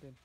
Then